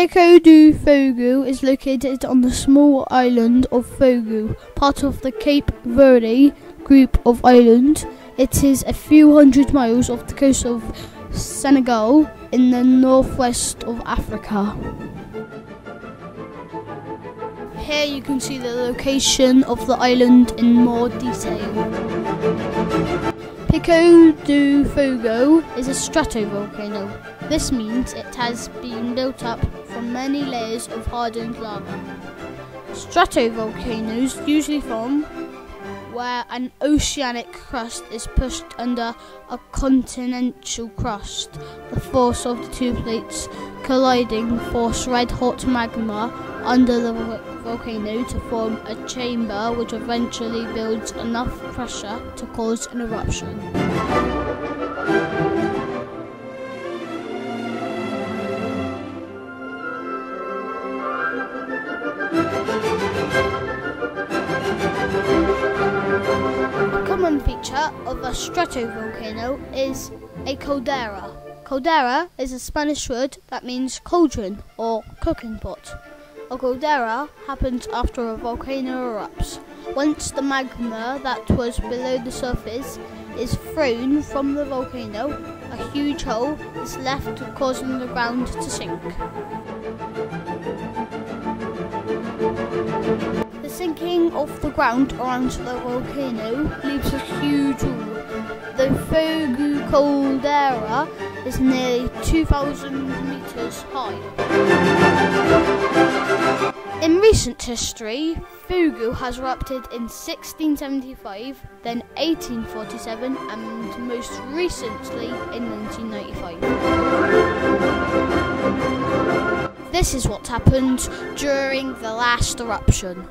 Pico do Fogo is located on the small island of Fogo, part of the Cape Verde group of islands. It is a few hundred miles off the coast of Senegal in the northwest of Africa. Here you can see the location of the island in more detail. Pico do Fogo is a stratovolcano. This means it has been built up from many layers of hardened lava. Stratovolcanoes usually form where an oceanic crust is pushed under a continental crust. The force of the two plates colliding force red hot magma under the volcano to form a chamber which eventually builds enough pressure to cause an eruption. Common feature of a stratovolcano is a caldera. Caldera is a Spanish word that means cauldron or cooking pot. A caldera happens after a volcano erupts. Once the magma that was below the surface is thrown from the volcano, a huge hole is left causing the ground to sink. Sinking of the ground around the volcano leaves a huge hole. The Fogo caldera is nearly 2,000 metres high. In recent history, Fogo has erupted in 1675, then 1847, and most recently in 1995. This is what happened during the last eruption.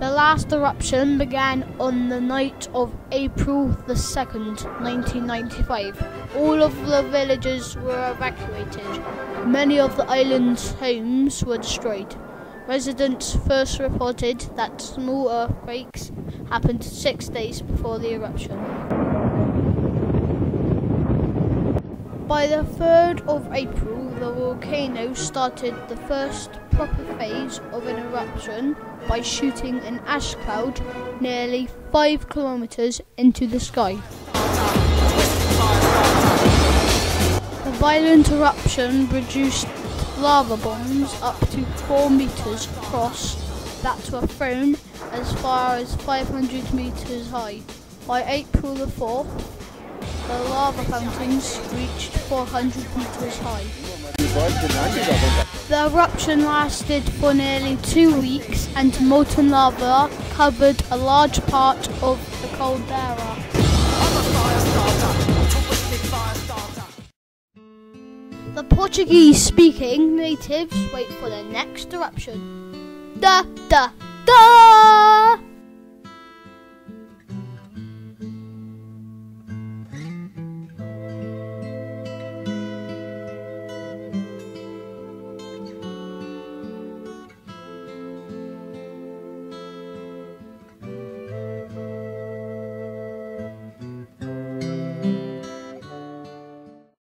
The last eruption began on the night of April the 2nd, 1995. All of the villages were evacuated. Many of the island's homes were destroyed. Residents first reported that small earthquakes happened six days before the eruption. By the 3rd of April, the volcano started the first proper phase of an eruption by shooting an ash cloud nearly 5 kilometers into the sky. The violent eruption produced lava bombs up to 4 meters across that were thrown as far as 500 meters high. By April the 4th, the lava fountains reached 400 meters high. The eruption lasted for nearly two weeks and molten lava covered a large part of the caldera. The Portuguese speaking natives wait for the next eruption. Da da da!